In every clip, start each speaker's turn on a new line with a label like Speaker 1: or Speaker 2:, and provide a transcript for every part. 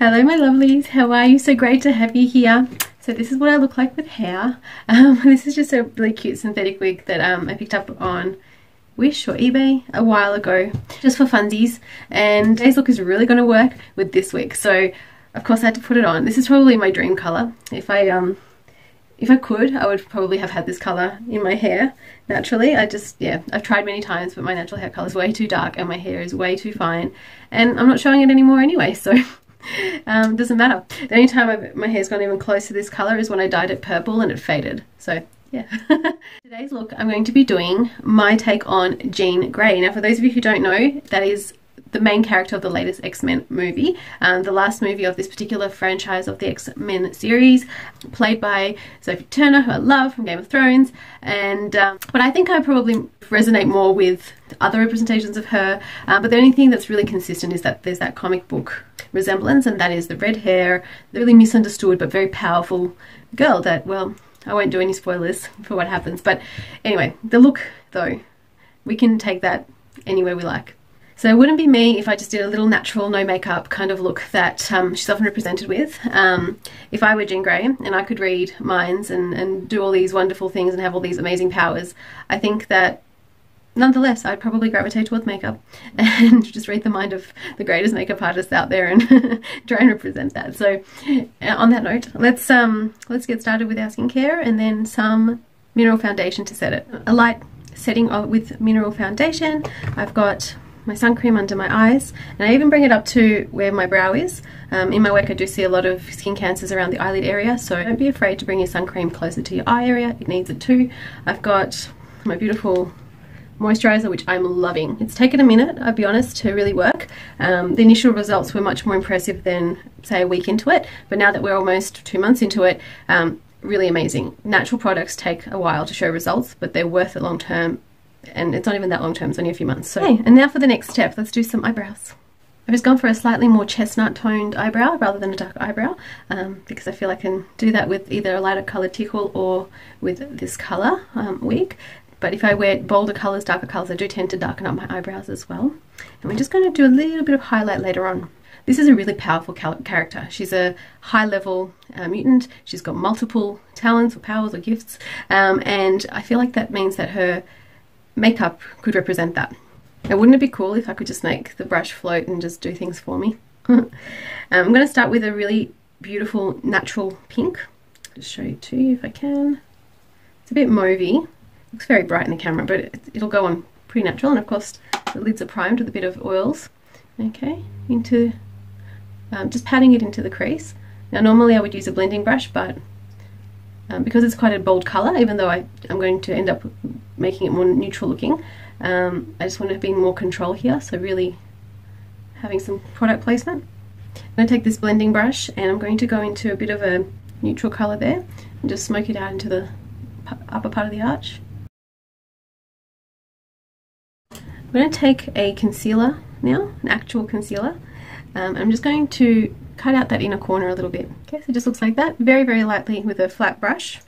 Speaker 1: Hello my lovelies, how are you? So great to have you here. So this is what I look like with hair. Um, this is just a really cute synthetic wig that um, I picked up on Wish or eBay a while ago just for funsies and today's look is really going to work with this wig. So of course I had to put it on. This is probably my dream colour. If I um if I could, I would probably have had this colour in my hair naturally. I just, yeah, I've tried many times, but my natural hair colour is way too dark and my hair is way too fine. And I'm not showing it anymore anyway, so um, doesn't matter. The only time I've, my hair's gone even close to this colour is when I dyed it purple and it faded. So yeah. Today's look I'm going to be doing my take on Jean Grey. Now for those of you who don't know, that is the main character of the latest X-Men movie, um, the last movie of this particular franchise of the X-Men series, played by Sophie Turner, who I love from Game of Thrones. And um, but I think I probably resonate more with other representations of her. Uh, but the only thing that's really consistent is that there's that comic book resemblance, and that is the red hair, the really misunderstood but very powerful girl that, well, I won't do any spoilers for what happens. But anyway, the look though, we can take that anywhere we like. So it wouldn't be me if I just did a little natural, no makeup kind of look that um, she's often represented with. Um, if I were Jean Grey and I could read minds and, and do all these wonderful things and have all these amazing powers, I think that nonetheless, I'd probably gravitate towards makeup and just read the mind of the greatest makeup artists out there and try and represent that. So, uh, on that note, let's um let's get started with our skincare and then some mineral foundation to set it. A light setting with mineral foundation. I've got my sun cream under my eyes and I even bring it up to where my brow is. Um, in my work I do see a lot of skin cancers around the eyelid area so don't be afraid to bring your sun cream closer to your eye area, it needs it too. I've got my beautiful moisturizer which I'm loving. It's taken a minute, I'll be honest, to really work. Um, the initial results were much more impressive than say a week into it, but now that we're almost two months into it, um, really amazing. Natural products take a while to show results, but they're worth it long term, and it's not even that long term, it's only a few months. So, okay, and now for the next step, let's do some eyebrows. I've just gone for a slightly more chestnut toned eyebrow rather than a dark eyebrow um, because I feel I can do that with either a lighter coloured tichel or with this colour um, wig. But if I wear bolder colours, darker colours, I do tend to darken up my eyebrows as well. And we're just going to do a little bit of highlight later on. This is a really powerful character. She's a high level uh, mutant. She's got multiple talents or powers or gifts. Um, and I feel like that means that her makeup could represent that. And wouldn't it be cool if I could just make the brush float and just do things for me? um, I'm going to start with a really beautiful natural pink. Just show you too if I can. It's a bit mauvey looks very bright in the camera, but it, it'll go on pretty natural. And of course, the lids are primed with a bit of oils. Okay, into um, just patting it into the crease. Now, normally I would use a blending brush, but um, because it's quite a bold colour, even though I, am going to end up making it more neutral looking, um, I just want to be more control here. So really having some product placement. I'm going to take this blending brush and I'm going to go into a bit of a neutral colour there and just smoke it out into the upper part of the arch. I'm going to take a concealer now, an actual concealer. Um, I'm just going to cut out that inner corner a little bit. Okay, so it just looks like that, very, very lightly with a flat brush.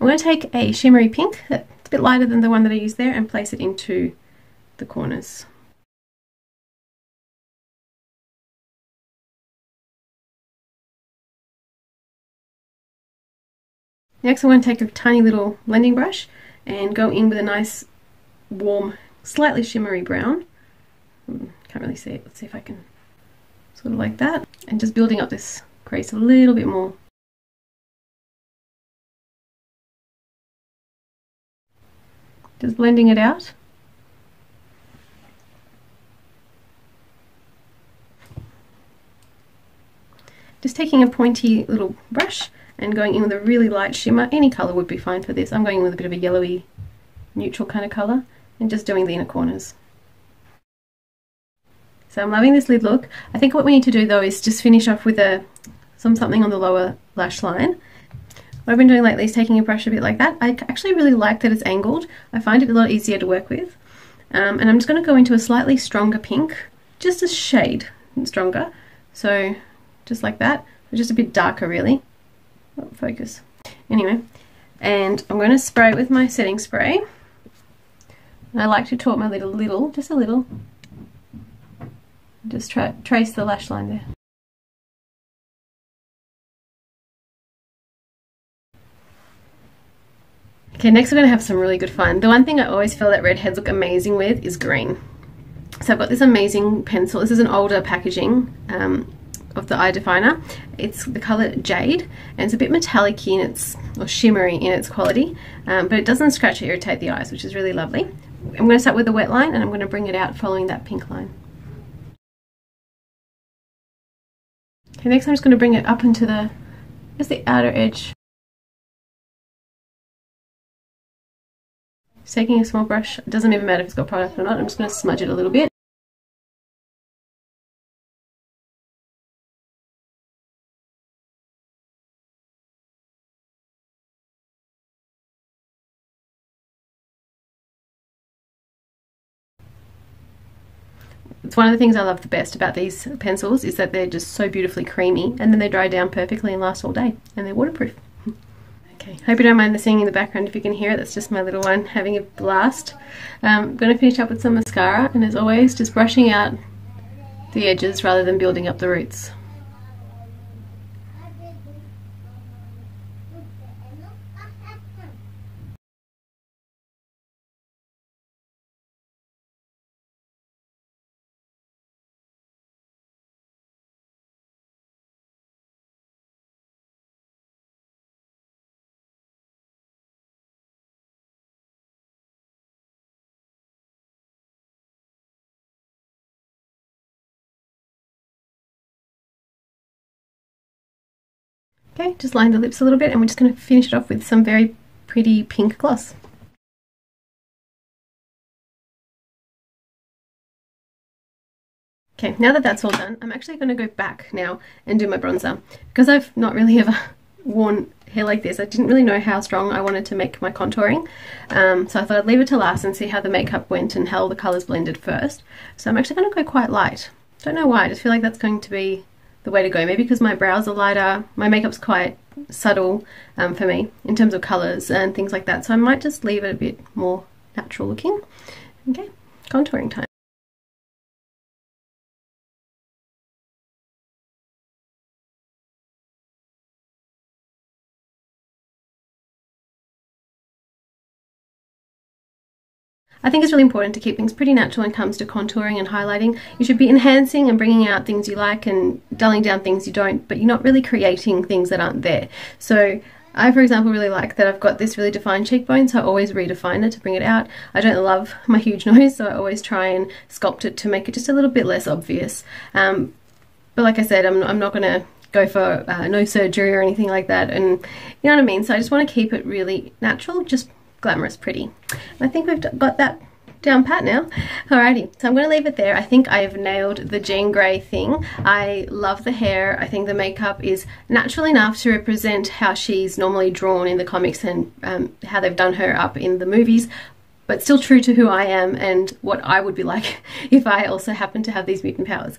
Speaker 1: I'm going to take a shimmery pink, that's a bit lighter than the one that I used there, and place it into the corners. Next I'm going to take a tiny little blending brush and go in with a nice warm slightly shimmery brown. Hmm, can't really see it. Let's see if I can sort of like that. And just building up this crease a little bit more. Just blending it out. Just taking a pointy little brush and going in with a really light shimmer. Any colour would be fine for this. I'm going in with a bit of a yellowy neutral kind of colour and just doing the inner corners. So I'm loving this lid look. I think what we need to do though is just finish off with a some something on the lower lash line. What I've been doing lately is taking a brush a bit like that. I actually really like that it's angled. I find it a lot easier to work with. Um, and I'm just going to go into a slightly stronger pink, just a shade stronger. So just like that, just a bit darker really. Oh, focus. Anyway, and I'm going to spray it with my setting spray. And I like to taut my lid a little, just a little. Just tra trace the lash line there. Okay, next we're going to have some really good fun. The one thing I always feel that redheads look amazing with is green. So I've got this amazing pencil. This is an older packaging um, of the eye definer. It's the colour Jade and it's a bit metallic in its, or shimmery in its quality, um, but it doesn't scratch or irritate the eyes, which is really lovely. I'm going to start with the wet line and I'm going to bring it out following that pink line. Okay, next I'm just going to bring it up into the, just the outer edge taking a small brush, it doesn't even matter if it's got product or not, I'm just going to smudge it a little bit. It's one of the things I love the best about these pencils is that they're just so beautifully creamy and then they dry down perfectly and last all day and they're waterproof. Okay, hope you don't mind the singing in the background if you can hear it. That's just my little one having a blast. Um, I'm going to finish up with some mascara and as always just brushing out the edges rather than building up the roots. Okay, just line the lips a little bit and we're just going to finish it off with some very pretty pink gloss. Okay, now that that's all done, I'm actually going to go back now and do my bronzer. Because I've not really ever worn hair like this, I didn't really know how strong I wanted to make my contouring. Um, so I thought I'd leave it to last and see how the makeup went and how all the colours blended first. So I'm actually going to go quite light. Don't know why, I just feel like that's going to be the way to go. Maybe because my brows are lighter, my makeup's quite subtle um, for me in terms of colours and things like that. So I might just leave it a bit more natural looking. Okay, contouring time. I think it's really important to keep things pretty natural when it comes to contouring and highlighting. You should be enhancing and bringing out things you like and dulling down things you don't, but you're not really creating things that aren't there. So I, for example, really like that I've got this really defined cheekbone, so I always redefine it to bring it out. I don't love my huge nose, so I always try and sculpt it to make it just a little bit less obvious. Um, but like I said, I'm, I'm not going to go for uh, no surgery or anything like that, and you know what I mean? So I just want to keep it really natural, just glamorous pretty. And I think we've got that down pat now. Alrighty, so I'm going to leave it there. I think I've nailed the Jean Grey thing. I love the hair. I think the makeup is natural enough to represent how she's normally drawn in the comics and um, how they've done her up in the movies but still true to who I am and what I would be like if I also happened to have these mutant powers.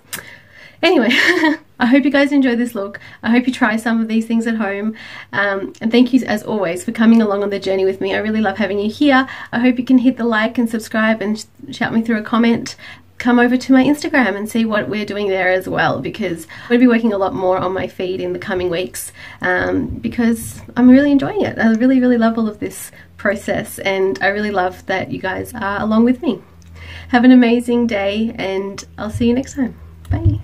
Speaker 1: Anyway, I hope you guys enjoy this look. I hope you try some of these things at home. Um, and thank you as always for coming along on the journey with me. I really love having you here. I hope you can hit the like and subscribe and sh shout me through a comment come over to my Instagram and see what we're doing there as well because I'm going to be working a lot more on my feed in the coming weeks um, because I'm really enjoying it. I really, really love all of this process and I really love that you guys are along with me. Have an amazing day and I'll see you next time. Bye.